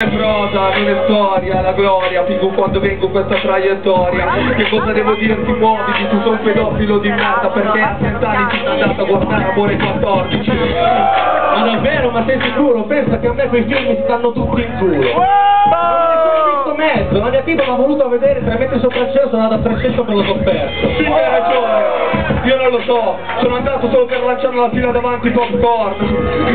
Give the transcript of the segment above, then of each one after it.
è prosa, non è storia, la gloria, figo quando vengo questa traiettoria Che cosa devo dirti, muoviti, tu sei un pedofilo di merda Perché a 30 anni ti sei andato a guardare Amore 14 Ma davvero, ma sei sicuro? Pensa che a me quei film stanno tutti in culo. Mezzo, la mia tipa mi ha voluto vedere tre metri sopra il cielo, sono andato a 300 per l'ho sofferto. Sì, hai ragione, io non lo so, sono andato solo per lanciare la fila davanti popcorn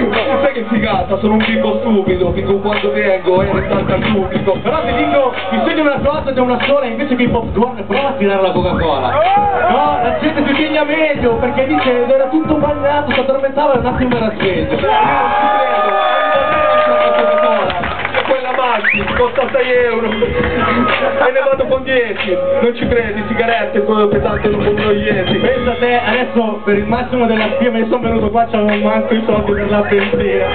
Ma sai che figata, sono un bimbo stupido, figo quando vengo e risalta il pubblico Però ti dico, ti segno una cosa, c'è una sola, invece che i popcorn, prova a tirare la Coca-Cola. No, la gente si piglia meglio, perché dice era tutto bagnato, si addormentava e un attimo era sveglio. 86 euro. E ne vado con 10 non ci credi sigarette quello pesante non compro niente pensa a te adesso per il massimo della spia me ne sono venuto qua c'avevo manco i soldi per la benzina.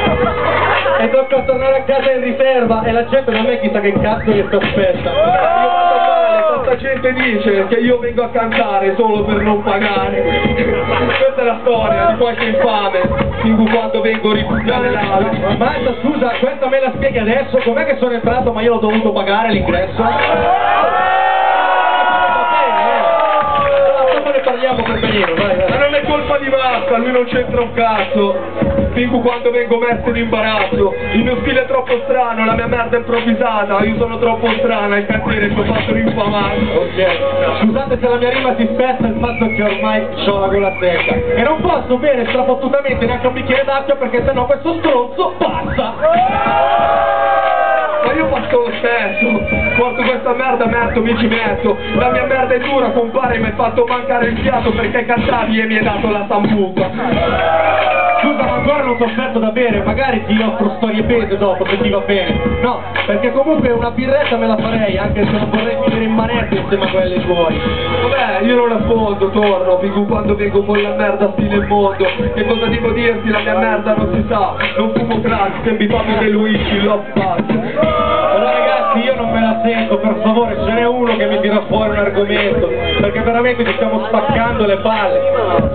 E tocca tornare a casa in riserva e la gente da me chissà che cazzo che ti aspetta. Tanta gente dice che io vengo a cantare solo per non pagare. Questa è la storia di qualche infame Fingo quando vengo a ripudiare l'ala Marta, scusa, questa me la spieghi adesso? Com'è che sono entrato ma io l'ho dovuto pagare l'ingresso? Benino, vai, Ma non è colpa di Basta, lui non c'entra un cazzo Fingo quando vengo messo in imbarazzo. Il mio stile è troppo strano, la mia merda è improvvisata. Io sono troppo strana, il cantiere ci ho fatto rinfamato Ok. Scusate se la mia rima si spezza il fatto che ormai ho la gola secca. E non posso bere strafottutamente neanche un bicchiere d'acqua perché sennò questo stronzo passa. Ma io faccio lo stesso, porto questa merda merda mi ci metto. La mia merda è dura compare mi hai fatto mancare il fiato perché cantavi e mi hai dato la sambuca Scusa, ma ancora non ti offerto da bere, magari ti offro storie pese dopo se ti va bene. No, perché comunque una birretta me la farei, anche se non vorrei finire in manetta insieme a quelle tuoi. Vabbè, io non affondo, torno, figo quando vengo con la merda stile il mondo Che cosa devo dirti, la mia merda non si sa Non fumo crack, se mi fanno De Luigi, faccio Allora ragazzi, io non me la sento, per favore, ce n'è uno che mi tira fuori un argomento, perché veramente ci stiamo spaccando le palle.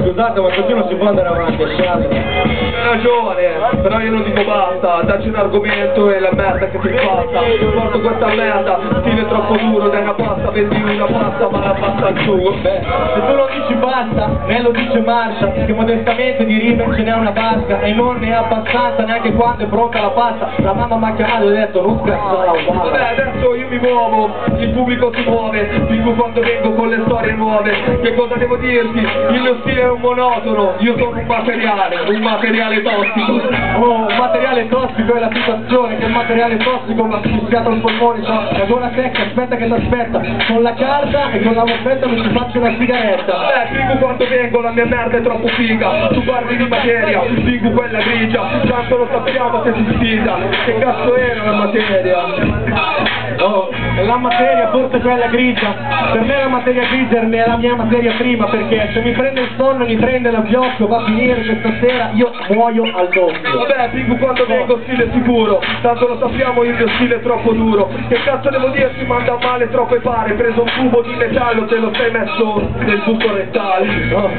Scusate, ma così non si può andare avanti. Hai ragione, però io non dico basta, dacci un argomento e la merda che ti fatta Porto questa merda, stile troppo duro, dai una pasta, vendi una pasta ma la pasta al Beh, se tu non dici basta, me lo dice Marsha, che modestamente di rime ce n'è una vasca e non ne ha abbastanza neanche quando è pronta la pasta. La mamma mi ha chiamato e ha detto non scherzare, Vabbè, adesso io mi muovo, il pubblico si muove, figo quando vengo con le storie nuove. Che cosa devo dirti? Il mio stile è un monotono, io sono un materiale, un materiale tossico. Oh, un materiale tossico è la situazione, che il materiale tossico mi ha asfissiato il polmone, la gola secca, aspetta che ti aspetta, con la carta e con la moffetta mi ci faccio una sigaretta. Eh, figo quando vengo, la mia merda è troppo figa. Tu parli di materia, figo quella grigia. Tanto lo sappiamo che si sfida. Che cazzo era la materia? Oh, la materia forse quella grigia, per me la materia grigia è la mia materia prima, perché se mi prende il sonno, mi prende l'avviocchio, va a finire che stasera io muoio al doppio. Vabbè, figo quando vengo stile sicuro Tanto lo sappiamo, il mio stile è troppo duro. Che cazzo devo dirti, manda male troppo e pare Preso un tubo di metallo, te lo sei messo nel buco rettale. No,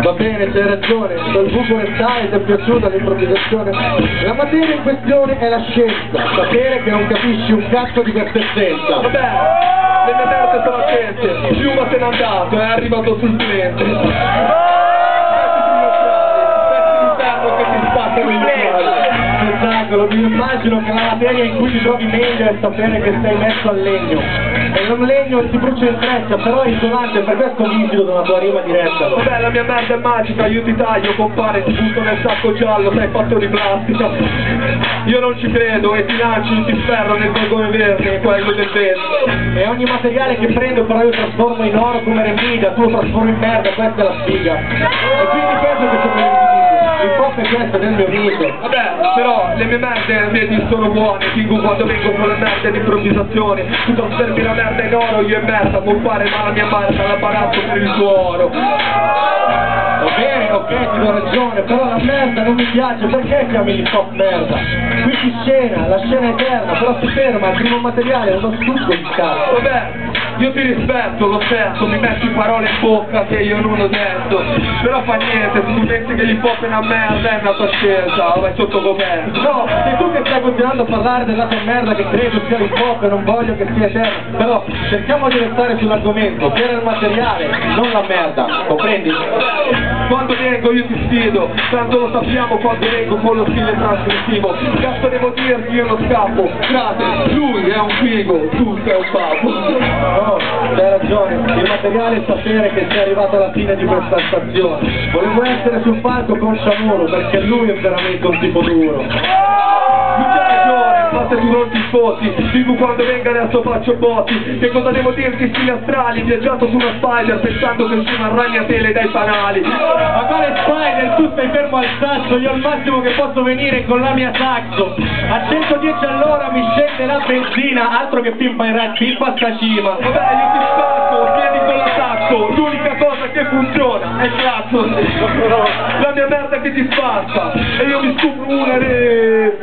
va bene, c'hai ragione, quel buco rettale ti è piaciuta l'improvvisazione. La materia in questione è la scienza, sapere che non capisci un cazzo di questa essenza. Vabbè, le mie merde sono attente Piuma se n'è andato, è arrivato sul cliente Pezzi che ti spaccano il cuore Spettacolo, mi immagino che la materia in cui ti trovi meglio è sapere che sei messo al legno. Non legno si brucia in freccia, però è isolante, per questo liquido della tua rima diretta. Vabbè, la mia merda è magica, io ti taglio, compare, ti butto nel sacco giallo, sei fatto di plastica. Io non ci credo e ti lancio in ferro nel vagone verde, quello del vento. E ogni materiale che prendo però io trasformo in oro come remida, tu lo trasformi in merda, questa è la sfiga. E quindi è che sono il il pop è questo del mio viso. Vabbè, però le mie merde, vedi, sono buone, figo quando vengo con le merde di improvvisazione. Tu trasfermi la merda in oro, io e merda, compare, ma la mia merda la barazzo per il tuo oro. Bene, ok, ti do ragione, però la merda non mi piace, perché chiami il pop merda? Qui si scena, la scena è eterna, però si ferma, il primo materiale è uno stucco di cazzo. Vabbè, Io ti rispetto, lo stesso, mi metti parole in bocca che io non ho detto Però fa niente, se tu pensi che hop è una merda è una tua scelta, vai sotto governo No, sei tu che stai continuando a parlare della tua merda che credo sia l'hip hop e non voglio che sia eterna. Però cerchiamo di restare sull'argomento, che era il materiale, non la merda, comprendi? Quando vengo io ti sfido, tanto lo sappiamo quando vengo con lo stile trasgressivo Cazzo devo dirti io non scappo, frate, lui è un figo, tu sei un papo No, hai ragione, il materiale è sapere che sei arrivato alla fine di questa stazione. Volevo essere sul palco con Sciamuro perché lui è veramente un tipo duro. Tu non ti sposi Dico quando venga adesso faccio botti Che cosa devo dirti stili astrali Viaggiato su una spider pensando che sia una ragnatele dai fanali Ma quale spider? Tu stai fermo al sasso, io al massimo che posso venire con la mia saxo. A 110 all'ora mi scende la benzina, altro che pimpa in rap, pimpa sta cima. Vabbè io ti spacco, vieni con la saxo funziona è cazzo La mia merda che ti spazza E io mi scopro una re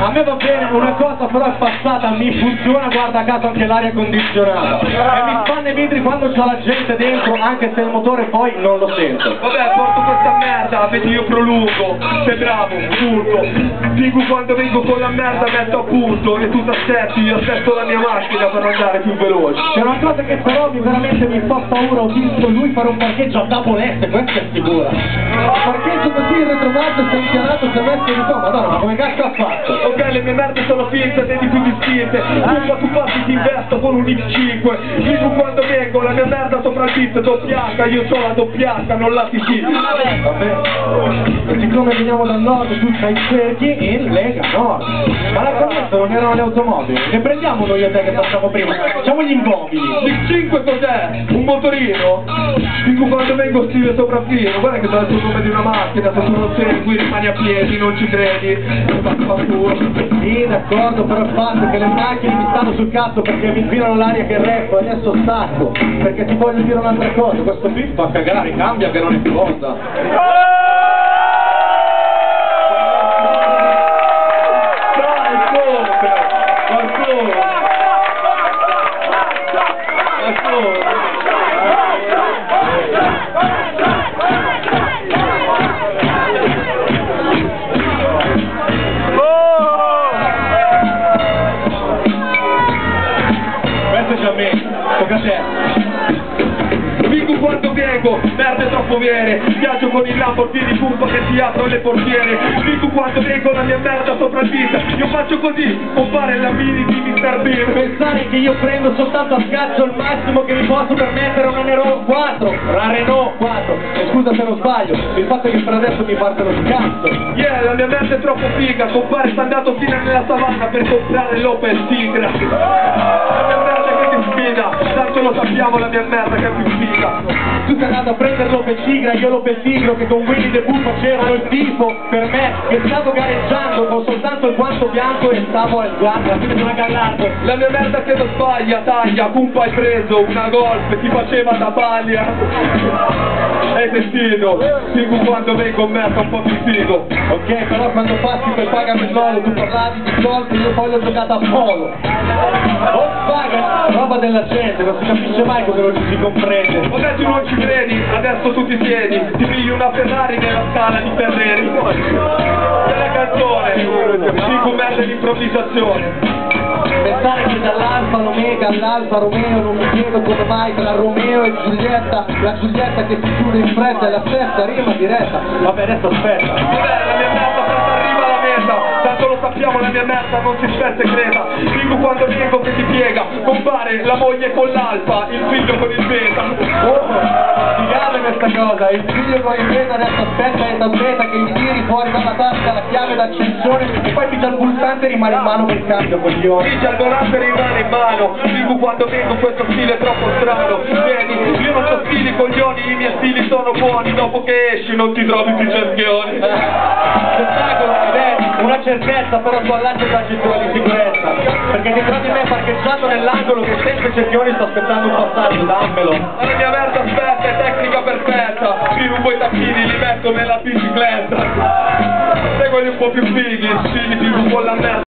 A me va bene, una cosa però è passata, mi funziona guarda caso anche l'aria condizionata. E mi spanne i vetri quando c'è la gente dentro, anche se il motore poi non lo sento. Vabbè, porto questa merda, vedi io prolungo, sei bravo, furto. Dico quando vengo con la merda metto a punto e tu t'aspetti, io aspetto la mia macchina per andare più veloce. C'è una cosa che però mi veramente mi fa paura, ho visto lui fare un parcheggio a Napoleste, questa è sicura. Parcheggio così in retromarcia, sei inchiarato, si è messo di qua, madonna, ma come cazzo ha fatto? Ok, le mie merde sono finte, vedi più distinte. Curva tu passi ti investo con un X5. Dico quando vengo, la mia merda sopra il beat, doppia H, io ho la doppia H, non la TT. Vabbè, e siccome veniamo dal nord tu stai cerchi in Lega Nord. Ma la promessa non erano le automobili, ne prendiamo noi e te che facciamo prima, facciamo gli immobili. L'X5 cos'è? Un motorino? Dico quando vengo stile sopraffino, guarda che dal come di una macchina, se tu non segui rimani a piedi, non ci credi. Sì, d'accordo, però il fatto che le macchine mi stanno sul cazzo perché mi infilano l'aria che reppo, adesso stacco, perché ti voglio dire un'altra cosa, questo beat fa cagare, cambia che non è cosa. Dai, merda è troppo vere Viaggio con il Lamborghini pumpa che ti apro le portiere. Dico quando vengo la mia merda sopra il beat Io faccio così, compare la mini di Mr. Bean Pensare che io prendo soltanto a scazzo il massimo che mi posso permettere una Renault 4, la Renault 4, e scusa se non sbaglio, il fatto è che per adesso mi parte lo scazzo. Yeah, la mia merda è troppo figa. Compare sta andato fino nella savana per comprare l'Opel Tigra La sfida Tanto lo sappiamo la mia merda che è più figa Tu sei andato a prendere l'Opel Tigra, io l'Opel Tigro che con Winnie the Pooh facevano il tifo per me, che stavo gareggiando con soltanto il guanto bianco e stavo al guardo, alla fine gallardo. La mia merda che non sbaglia, taglia, pumpa hai preso, una golf, ti faceva da paglia Hai sentito? Dico quando vengo merda un po' più figo Ok, però quando passi per pagami il lolo, tu parlavi di soldi, io poi ho giocato a polo. Volkswagen, roba della gente, non si capisce mai come non ci si comprende. Vabbè tu non ci credi, adesso tu ti siedi Ti pigli una Ferrari nella scala di Ferreri Bella canzone, dico merda d'improvvisazione Pensare che dall'Alfa all'Omega all'Alfa Romeo non mi chiedo come mai tra Romeo e Giulietta, la Giulietta che si chiude in fretta è la stessa rima diretta. Vabbè adesso aspetta. Vabbè la mia Tanto lo sappiamo la mia merda non si spezza e creta Dico quando vengo che ti piega. Compare la moglie con l'alfa, il figlio con il beta. Oh, figata questa cosa, il figlio con il beta adesso aspetta e tappeta che gli tiri fuori dalla tasca la chiave d'accensione e poi piglia il pulsante rimane in mano per cambio coglione. Dice al volante rimane in mano. Dico quando vengo questo stile è troppo strano. Vedi, io non ho stili coglioni I miei stili sono buoni. Dopo che esci non ti trovi più cerchioni certezza però tu all'altro la cintura di sicurezza. Perché ti trovi me parcheggiato nell'angolo che senza cerchioni sto aspettando un passaggio, dammelo. La mia merda aspetta, è tecnica perfetta. Mi rubo i tacchini, li metto nella bicicletta. Quelli un po' più fighi Stili più con la merda